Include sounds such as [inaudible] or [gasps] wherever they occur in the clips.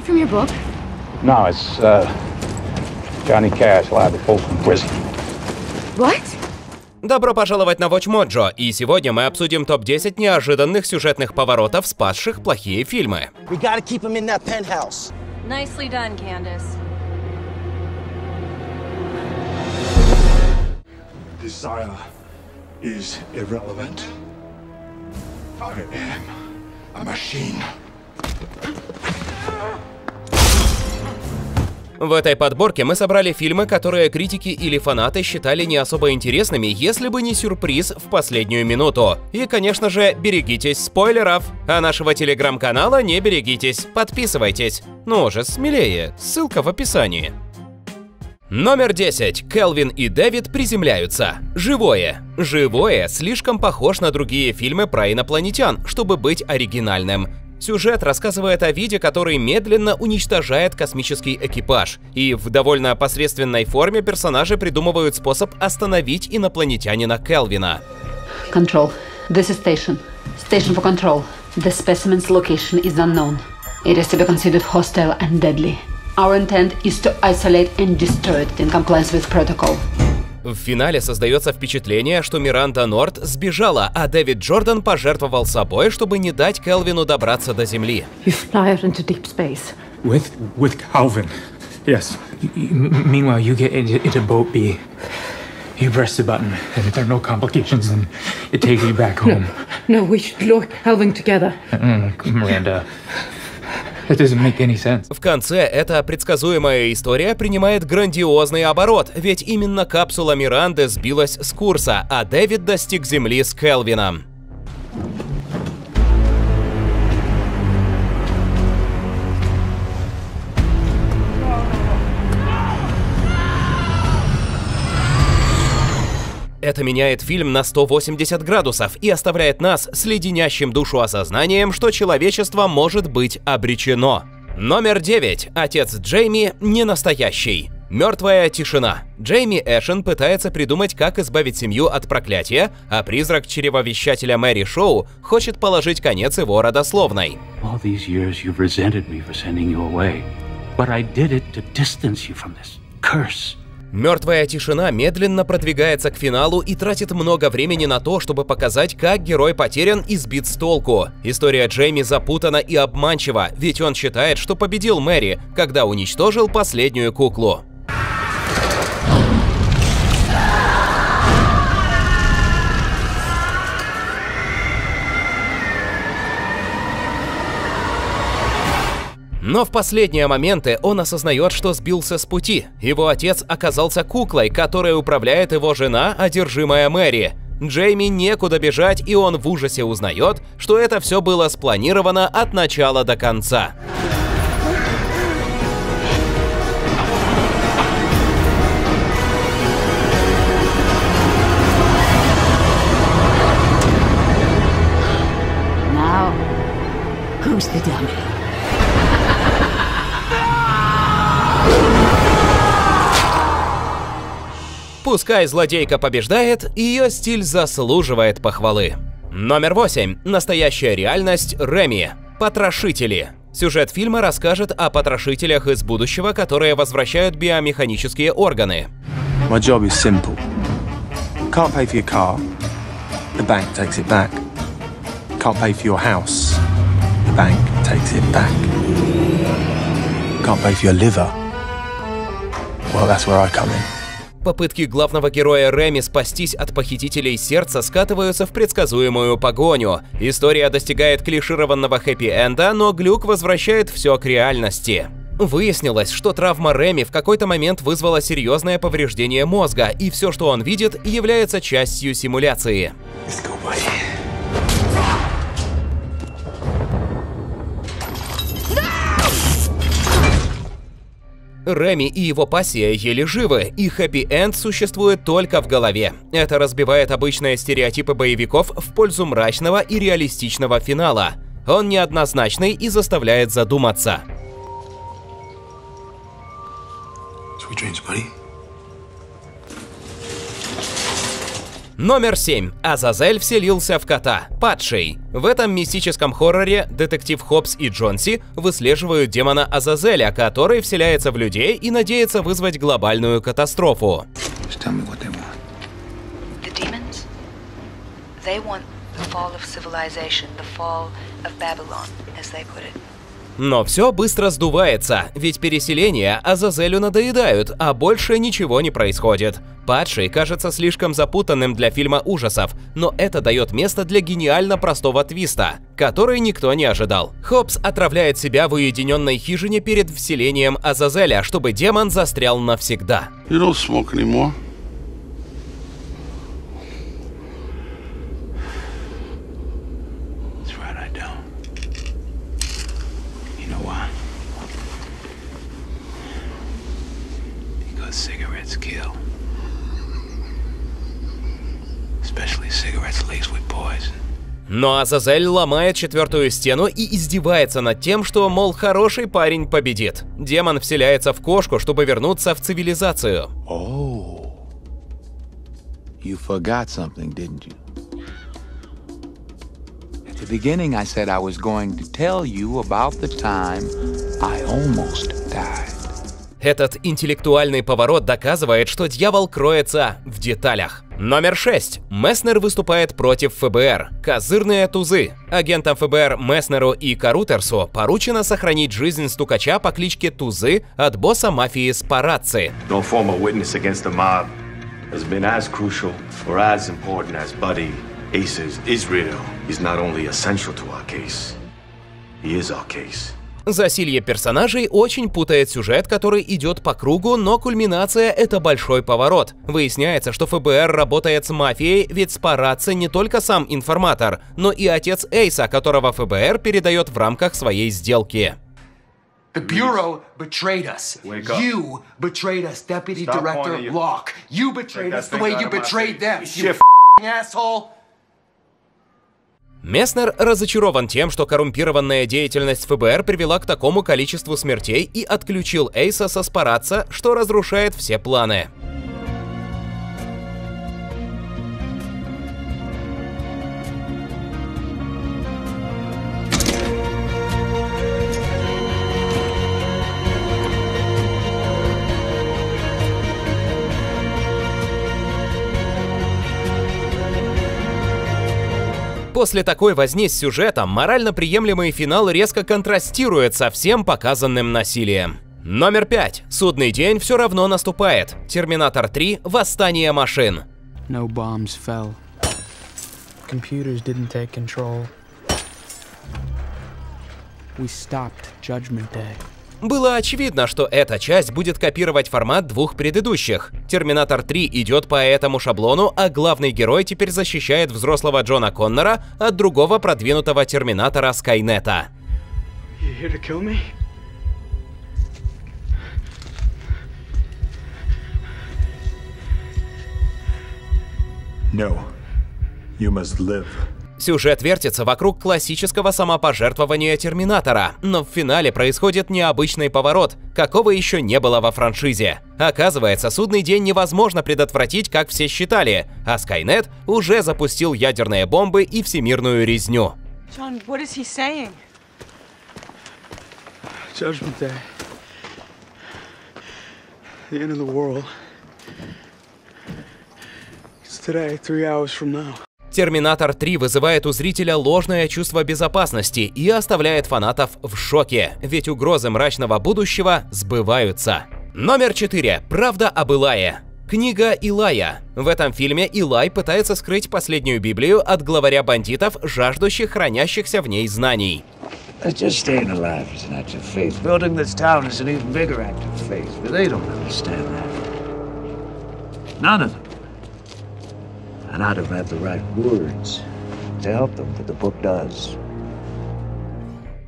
that from your book? No, it's uh, Johnny Cash, live at Folsom Prison. What? Добро пожаловать на Watch Mojo, и сегодня мы обсудим топ-10 неожиданных сюжетных поворотов, спасших плохие фильмы. We gotta keep him in that penthouse. Nicely done, Candace. Desire is irrelevant. I am a machine. В этой подборке мы собрали фильмы, которые критики или фанаты считали не особо интересными, если бы не сюрприз в последнюю минуту. И, конечно же, берегитесь спойлеров. А нашего телеграм-канала не берегитесь, подписывайтесь. Ну уже смелее, ссылка в описании. Номер 10. Келвин и Дэвид приземляются. Живое. Живое слишком похож на другие фильмы про инопланетян, чтобы быть оригинальным. Сюжет рассказывает о виде, который медленно уничтожает космический экипаж. И в довольно посредственной форме персонажи придумывают способ остановить инопланетянина Келвина. Control. This is station. Station for control. The specimen's location is unknown. It is to be considered hostile and deadly. Our intent is to isolate and destroy it in compliance with protocol. В финале создается впечатление, что Миранда Норт сбежала, а Дэвид Джордан пожертвовал собой, чтобы не дать Келвину добраться до Земли. You fly out into deep space. With with Calvin. Yes. M- Meanwhile, you get into, into boat B. You press the button, and if there are no complications, then it takes you back home. No, we should lure Calvin together. Mm, Miranda, В конце эта предсказуемая история принимает грандиозный оборот, ведь именно капсула Миранды сбилась с курса, а Дэвид достиг Земли с Келвином. Это меняет фильм на 180 градусов и оставляет нас с леденящим душу осознанием, что человечество может быть обречено. Номер 9. Отец Джейми не настоящий. Мертвая тишина. Джейми Эшен пытается придумать, как избавить семью от проклятия, а призрак чревовещателя Мэри Шоу хочет положить конец его родословной. Мертвая тишина медленно продвигается к финалу и тратит много времени на то, чтобы показать, как герой потерян и сбит с толку. История Джейми запутана и обманчива, ведь он считает, что победил Мэри, когда уничтожил последнюю куклу. Но в последние моменты он осознает, что сбился с пути. Его отец оказался куклой, которой управляет его жена, одержимая Мэри. Джейми некуда бежать, и он в ужасе узнает, что это все было спланировано от начала до конца. Now, who's the dummy? Пускай злодейка побеждает, ее стиль заслуживает похвалы. Номер 8. Настоящая реальность Реми. Потрошители. Сюжет фильма расскажет о потрошителях из будущего, которые возвращают биомеханические органы. My job is simple. Can't pay for your car, the bank takes it back. Can't pay for your house, the bank takes it back. Can't pay for your liver. Well, that's where I come in. Попытки главного героя Реми спастись от похитителей сердца скатываются в предсказуемую погоню. История достигает клишированного хэппи-энда, но глюк возвращает все к реальности. Выяснилось, что травма Реми в какой-то момент вызвала серьезное повреждение мозга, и все, что он видит, является частью симуляции. Let's Реми и его пассия еле живы, и хэппи-энд существует только в голове. Это разбивает обычные стереотипы боевиков в пользу мрачного и реалистичного финала. Он неоднозначный и заставляет задуматься. Sweet dreams, buddy. Номер 7. Азазель вселился в кота. Падший. В этом мистическом хорроре детектив Хопс и Джонси выслеживают демона Азазеля, который вселяется в людей и надеется вызвать глобальную катастрофу. The demons? They want the fall of civilization, the fall of Babylon, as they put it. Но все быстро сдувается, ведь переселения Азазелю надоедают, а больше ничего не происходит. Падший кажется слишком запутанным для фильма ужасов, но это дает место для гениально простого твиста, который никто не ожидал. Хопс отравляет себя в уединенной хижине перед вселением Азазеля, чтобы демон застрял навсегда. You don't smoke anymore. That's right, I don't. You know why? Cigarettes kill. Especially cigarettes laced with poison. Но Азазель ломает четвертую стену и издевается над тем, что, мол, хороший парень победит. Демон вселяется в кошку, чтобы вернуться в цивилизацию. Oh. You forgot something, didn't you? At the beginning, I said I was going to tell you about the time I almost died. Этот интеллектуальный поворот доказывает, что дьявол кроется в деталях. Номер 6. Месснер выступает против ФБР. Козырные тузы. Агентам ФБР Месснеру и Карутерсу поручено сохранить жизнь стукача по кличке Тузы от босса мафии Спарацци. No has been as crucial or as important as Buddy Ace's Israel. He's not only essential to our case, he is our case. Засилье персонажей очень путает сюжет, который идет по кругу, но кульминация — это большой поворот. Выясняется, что ФБР работает с мафией, ведь Спарацци не только сам информатор, но и отец Эйса, которого ФБР передает в рамках своей сделки. The Bureau betrayed us. Wake up. You betrayed us, Deputy Stop Director Locke. You betrayed us the way you betrayed them. You asshole. Месснер разочарован тем, что коррумпированная деятельность ФБР привела к такому количеству смертей и отключил Эйса со Спаратца, что разрушает все планы. После такой возни с сюжетом морально приемлемый финал резко контрастирует со всем показанным насилием. Номер 5. Судный день все равно наступает. Терминатор 3. Восстание машин. No bombs fell. Computers didn't take control. We stopped Judgment Day. Было очевидно, что эта часть будет копировать формат двух предыдущих. Терминатор 3 идет по этому шаблону, а главный герой теперь защищает взрослого Джона Коннора от другого продвинутого Терминатора Скайнета. No. You must live. Сюжет вертится вокруг классического самопожертвования Терминатора, но в финале происходит необычный поворот, какого еще не было во франшизе. Оказывается, судный день невозможно предотвратить, как все считали, а Скайнет уже запустил ядерные бомбы и всемирную резню. John, what is he saying? Judgment Day. The end of the world. It's today, three hours from now. Терминатор 3 вызывает у зрителя ложное чувство безопасности и оставляет фанатов в шоке, ведь угрозы мрачного будущего сбываются. Номер 4. Правда об Илае. Книга Илая. В этом фильме Илай пытается скрыть последнюю Библию от главаря бандитов, жаждущих хранящихся в ней знаний. None of them. And I'd have had the right words to help them, but the book does.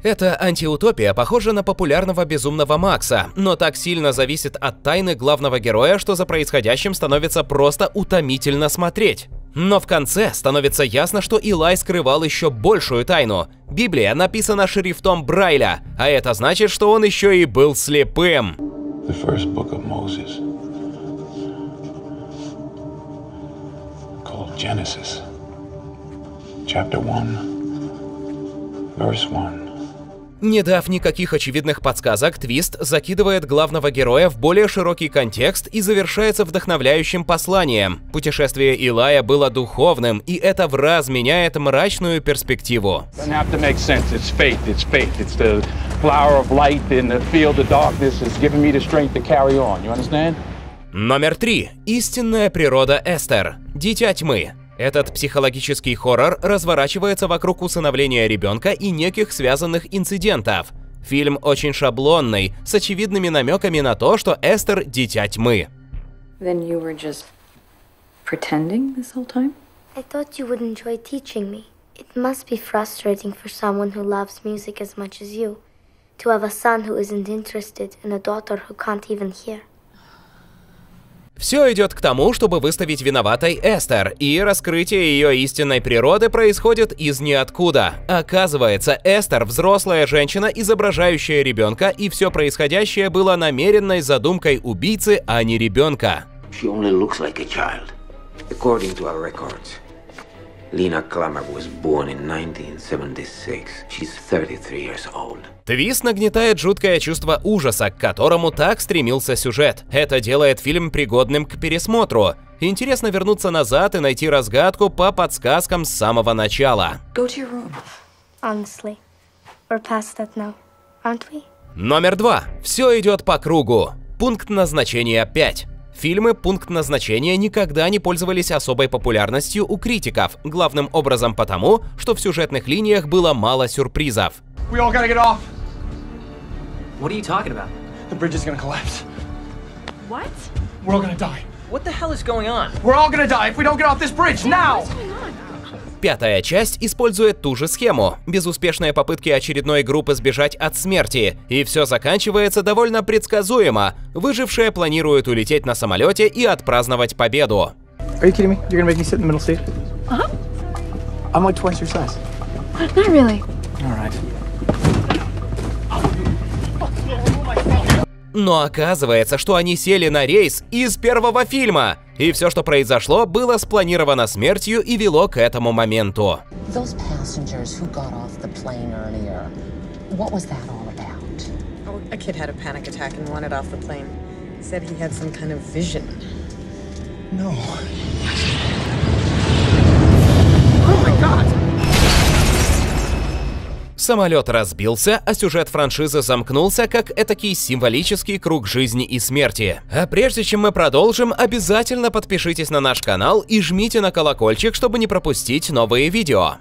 Эта антиутопия похожа на популярного безумного Макса, но так сильно зависит от тайны главного героя, что за происходящим становится просто утомительно смотреть. Но в конце становится ясно, что Илай скрывал еще большую тайну. Библия написана шрифтом Брайля, а это значит, что он еще и был слепым. The first book of Moses, Genesis, chapter 1, verse 1. Не дав никаких очевидных подсказок, твист закидывает главного героя в более широкий контекст и завершается вдохновляющим посланием. Путешествие Илая было духовным, и это в раз меняет мрачную перспективу. Номер три. Истинная природа Эстер. Дитя тьмы. Этот психологический хоррор разворачивается вокруг усыновления ребенка и неких связанных инцидентов. Фильм очень шаблонный, с очевидными намеками на то, что Эстер – дитя тьмы. Then you were just pretending this whole time? I thought you would enjoy teaching me. It must be frustrating for someone who loves music as much as you to have a son who isn't interested and a daughter who can't even hear. Все идет к тому, чтобы выставить виноватой Эстер, и раскрытие ее истинной природы происходит из ниоткуда. Оказывается, Эстер – взрослая женщина, изображающая ребенка, и все происходящее было намеренной задумкой убийцы, а не ребенка. She only looks like a child. According to our records, Lena Klammer was born in 1976. She's 33 years old. Твист нагнетает жуткое чувство ужаса, к которому так стремился сюжет. Это делает фильм пригодным к пересмотру. Интересно вернуться назад и найти разгадку по подсказкам с самого начала. Go to your room. Honestly, we're past that now, aren't we? Номер два. Все идет по кругу. Пункт назначения 5. Фильмы «Пункт назначения» никогда не пользовались особой популярностью у критиков, главным образом потому, что в сюжетных линиях было мало сюрпризов. What? The? We're all gonna die. What the hell is going on? We're all gonna die if we don't get off this bridge now. Пятая часть использует ту же схему. Безуспешные попытки очередной группы сбежать от смерти. И все заканчивается довольно предсказуемо. Выжившие планируют улететь на самолете и отпраздновать победу. Are you kidding me? You're gonna make me sit in the middle seat? Uh-huh. I'm like twice your size. [gasps] Not really. All right. Но оказывается, что они сели на рейс из первого фильма. И все, что произошло, было спланировано смертью и вело к этому моменту. Oh. Said he had some kind of vision. No. Самолет разбился, а сюжет франшизы замкнулся, как этакий символический круг жизни и смерти. А прежде чем мы продолжим, обязательно подпишитесь на наш канал и жмите на колокольчик, чтобы не пропустить новые видео.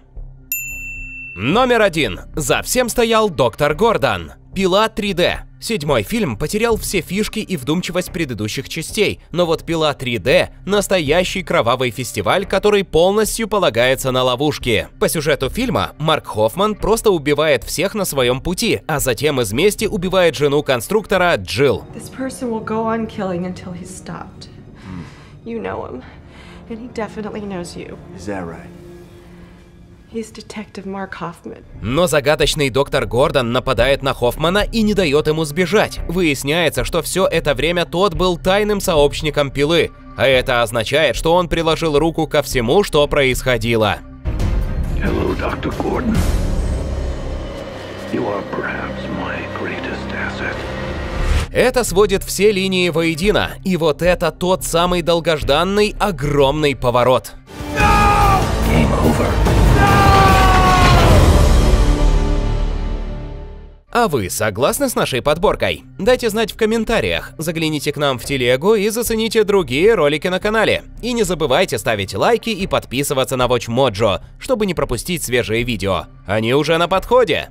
Номер один. За всем стоял доктор Гордон. Пила 3D. Седьмой фильм потерял все фишки и вдумчивость предыдущих частей, но вот Пила 3D – настоящий кровавый фестиваль, который полностью полагается на ловушки. По сюжету фильма Марк Хоффман просто убивает всех на своем пути, а затем из мести убивает жену конструктора Джилл. Stopped. You know him, and he definitely knows you. Is that right? Но загадочный доктор Гордон нападает на Хоффмана и не дает ему сбежать. Выясняется, что все это время тот был тайным сообщником Пилы, а это означает, что он приложил руку ко всему, что происходило. Hello, Dr. Gordon. You are perhaps my greatest asset. Это сводит все линии воедино, и вот это тот самый долгожданный огромный поворот. Game over. А вы согласны с нашей подборкой? Дайте знать в комментариях, загляните к нам в телегу и зацените другие ролики на канале. И не забывайте ставить лайки и подписываться на Watch Mojo, чтобы не пропустить свежие видео. Они уже на подходе.